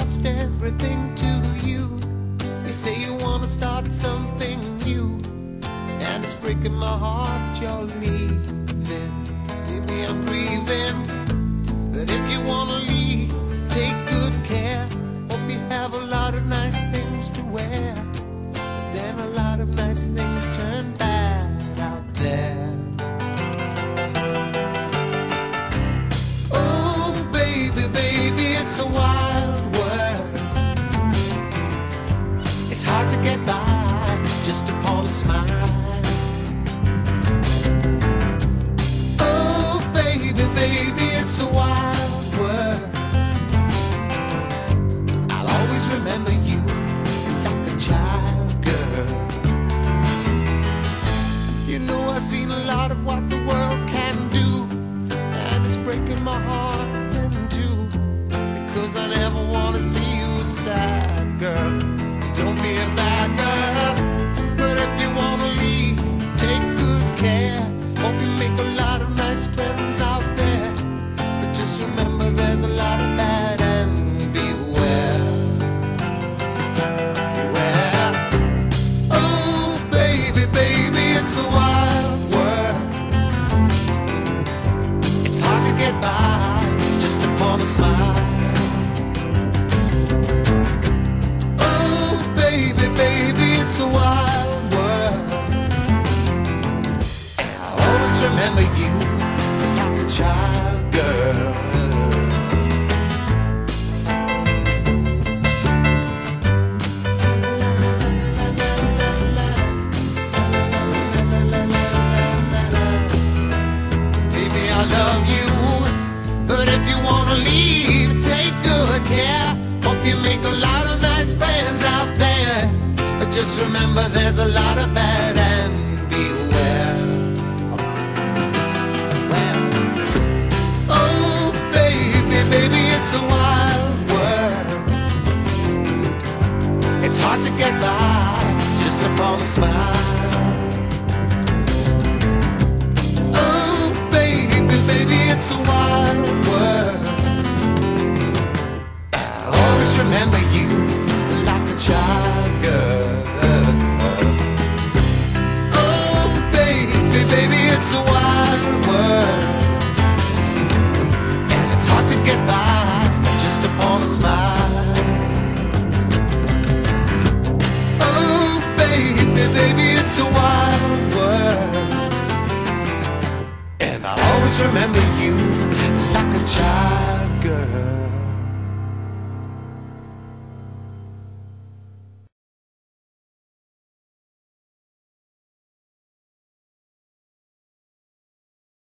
Lost everything to you. You say you wanna start something new, and it's breaking my heart you're leaving. Maybe I'm grieving. Breaking my heart in two. Because I never want to see you sad, girl. Don't be a bad girl. But if you want to leave, take good care. Hope you make a smile. Care. Hope you make a lot of nice friends out there. But just remember there's a lot of bad and beware. Oh, baby, baby, it's a wild world. It's hard to get by just upon a smile.